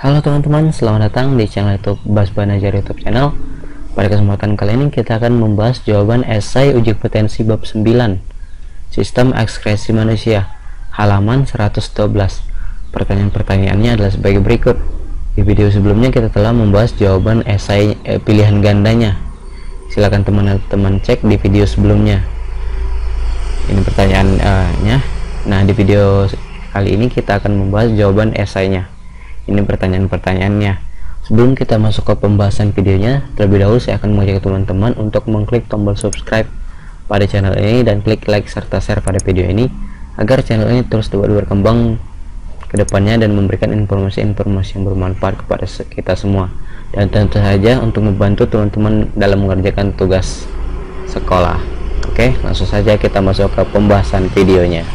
Halo teman-teman, selamat datang di channel YouTube Bas Banajar YouTube channel. Pada kesempatan kali ini kita akan membahas jawaban esai uji potensi bab 9 Sistem Ekskresi Manusia halaman 112. Pertanyaan-pertanyaannya adalah sebagai berikut. Di video sebelumnya kita telah membahas jawaban esai eh, pilihan gandanya. Silakan teman-teman cek di video sebelumnya. Ini pertanyaannya. Nah, di video kali ini kita akan membahas jawaban esainya ini pertanyaan-pertanyaannya. Sebelum kita masuk ke pembahasan videonya terlebih dahulu saya akan mengajak teman-teman untuk mengklik tombol subscribe pada channel ini dan klik like serta share pada video ini agar channel ini terus berkembang ke depannya dan memberikan informasi-informasi yang bermanfaat kepada kita semua. Dan tentu saja untuk membantu teman-teman dalam mengerjakan tugas sekolah. Oke langsung saja kita masuk ke pembahasan videonya.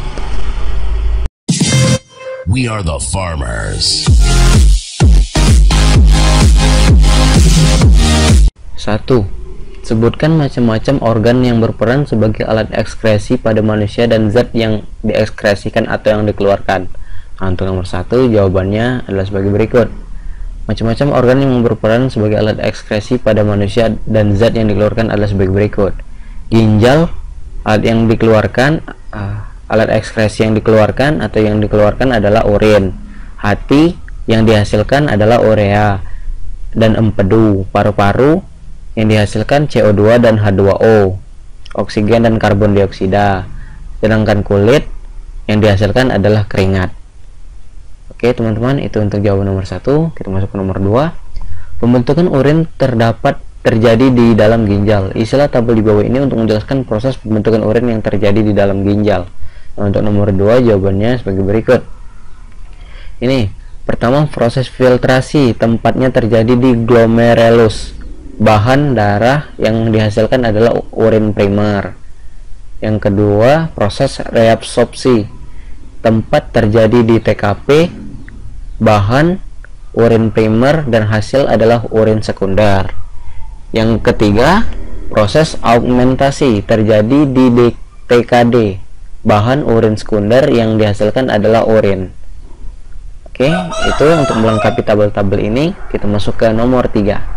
We are the farmers. 1. Sebutkan macam-macam organ yang berperan sebagai alat ekskresi pada manusia dan zat yang diekskresikan atau yang dikeluarkan. Nah, untuk nomor satu jawabannya adalah sebagai berikut. Macam-macam organ yang berperan sebagai alat ekskresi pada manusia dan zat yang dikeluarkan adalah sebagai berikut. Ginjal, alat yang dikeluarkan, uh, alat ekskresi yang dikeluarkan atau yang dikeluarkan adalah urin. Hati yang dihasilkan adalah urea dan empedu. Paru-paru yang dihasilkan CO2 dan H2O oksigen dan karbon dioksida. Sedangkan kulit yang dihasilkan adalah keringat. Oke teman-teman itu untuk jawaban nomor satu. Kita masuk ke nomor dua. Pembentukan urin terdapat terjadi di dalam ginjal. Istilah tabel di bawah ini untuk menjelaskan proses pembentukan urin yang terjadi di dalam ginjal. Nah, untuk nomor dua jawabannya sebagai berikut. Ini pertama proses filtrasi. Tempatnya terjadi di glomerulus bahan darah yang dihasilkan adalah urin primer. Yang kedua proses reabsorpsi. Tempat terjadi di TKP bahan urin primer dan hasil adalah urin sekunder. Yang ketiga proses augmentasi terjadi di TKD bahan urin sekunder yang dihasilkan adalah urin. Oke itu untuk melengkapi tabel-tabel ini. Kita masuk ke nomor 3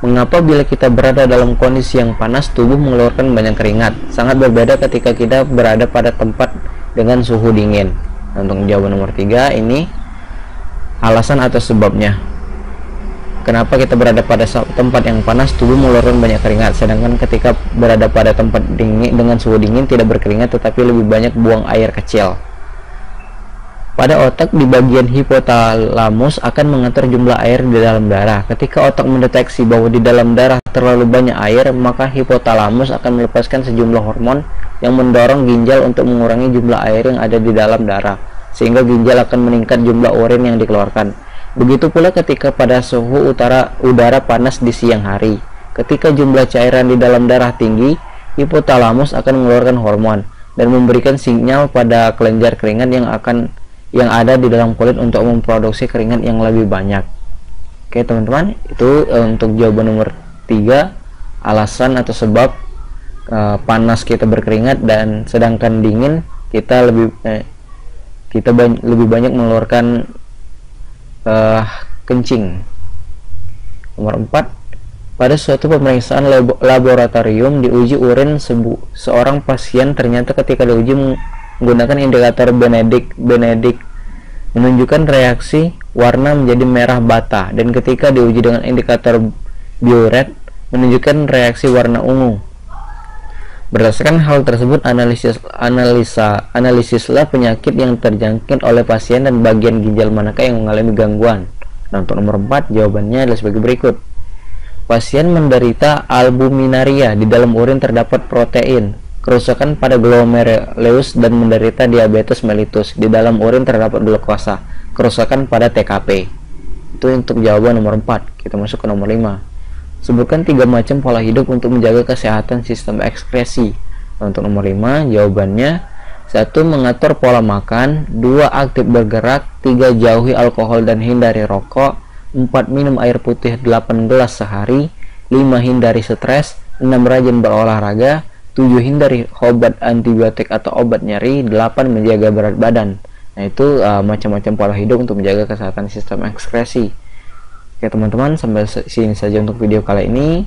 Mengapa bila kita berada dalam kondisi yang panas, tubuh mengeluarkan banyak keringat? Sangat berbeda ketika kita berada pada tempat dengan suhu dingin. Nah, untuk jawaban nomor tiga ini alasan atau sebabnya. Kenapa kita berada pada tempat yang panas, tubuh mengeluarkan banyak keringat, sedangkan ketika berada pada tempat dingin dengan suhu dingin tidak berkeringat, tetapi lebih banyak buang air kecil. Pada otak di bagian hipotalamus akan mengatur jumlah air di dalam darah. Ketika otak mendeteksi bahwa di dalam darah terlalu banyak air, maka hipotalamus akan melepaskan sejumlah hormon yang mendorong ginjal untuk mengurangi jumlah air yang ada di dalam darah, sehingga ginjal akan meningkat jumlah urin yang dikeluarkan. Begitu pula ketika pada suhu utara udara panas di siang hari. Ketika jumlah cairan di dalam darah tinggi, hipotalamus akan mengeluarkan hormon dan memberikan sinyal pada kelenjar keringat yang akan yang ada di dalam kulit untuk memproduksi keringat yang lebih banyak. Oke teman-teman itu uh, untuk jawaban nomor tiga alasan atau sebab uh, panas kita berkeringat dan sedangkan dingin kita lebih eh, kita ba lebih banyak mengeluarkan uh, kencing. Nomor 4 pada suatu pemeriksaan lab laboratorium diuji urin seorang pasien ternyata ketika diuji menggunakan indikator Benedict Benedict menunjukkan reaksi warna menjadi merah bata dan ketika diuji dengan indikator bioret menunjukkan reaksi warna ungu. Berdasarkan hal tersebut, analisis analisa analisislah penyakit yang terjangkit oleh pasien dan bagian ginjal manakah yang mengalami gangguan. Nah, untuk nomor 4 jawabannya adalah sebagai berikut. Pasien menderita albuminaria, di dalam urin terdapat protein kerusakan pada glomerulus dan menderita diabetes mellitus. Di dalam urin terdapat glukosa, kerusakan pada TKP. Itu untuk jawaban nomor 4. Kita masuk ke nomor 5. Sebutkan tiga macam pola hidup untuk menjaga kesehatan sistem ekskresi. Untuk nomor 5, jawabannya satu mengatur pola makan, dua aktif bergerak, tiga jauhi alkohol dan hindari rokok, empat minum air putih 8 gelas sehari, lima hindari stres, enam rajin berolahraga, 7 hindari obat antibiotik atau obat nyeri 8 menjaga berat badan Nah, itu uh, macam-macam pola hidup untuk menjaga kesehatan sistem ekskresi. Oke, teman-teman, sampai sini saja untuk video kali ini.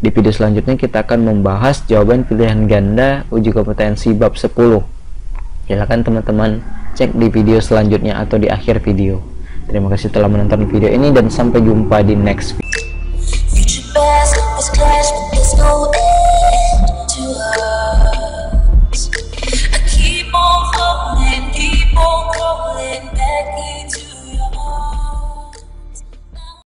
Di video selanjutnya kita akan membahas jawaban pilihan ganda uji kompetensi bab 10. Silakan teman-teman cek di video selanjutnya atau di akhir video. Terima kasih telah menonton video ini dan sampai jumpa di next video.